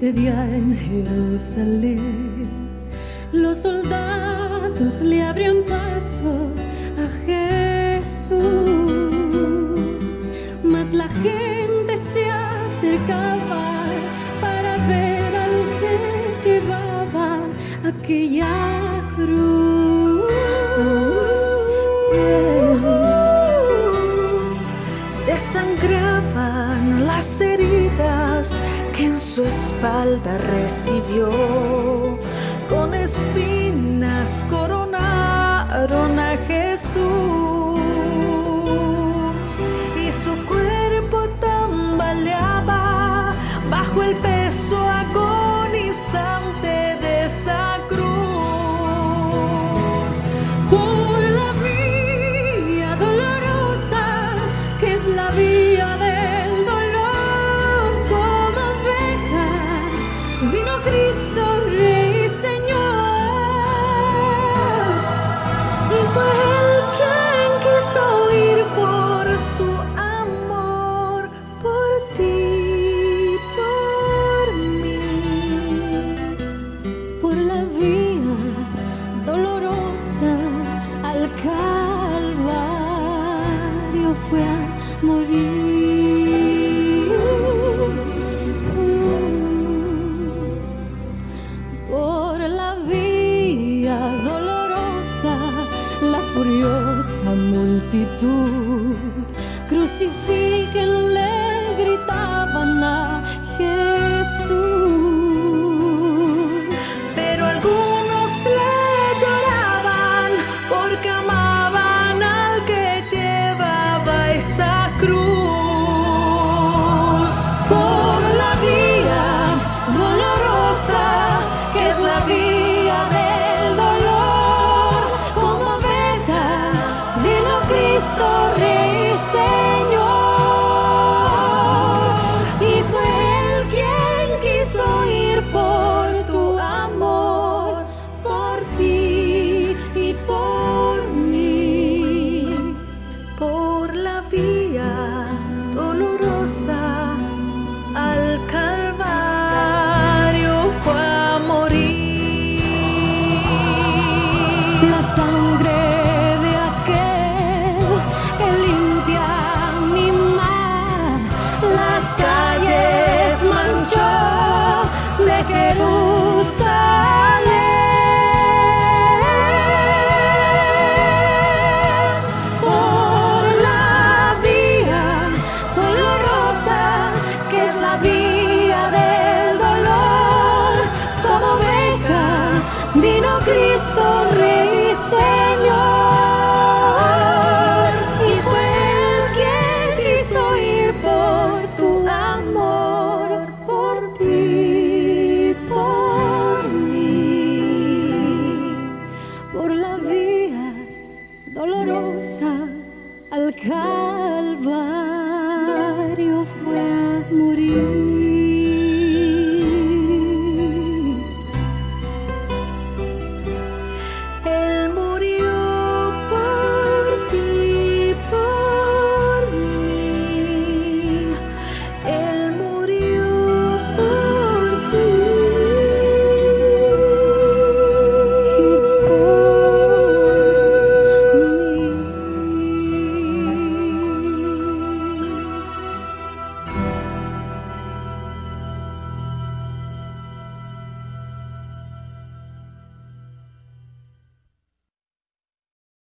este día en Jerusalén los soldados le abrían paso a Jesús, mas la gente se acercaba para ver al que llevaba aquella cruz sangraban las heridas que en su espalda recibió. Con espinas coronaron a Jesús y su cuerpo tambaleaba bajo el pecho. Señor, y fue el quien quiso ir por su amor por ti, por mí, por la vida dolorosa. Al calvario fue. curiosa multitud. Crucifíquenle, gritaban a Señor, y fue el quien quiso ir por tu amor, por ti, por mí, por la vía dolorosa al Calvario fue a morir.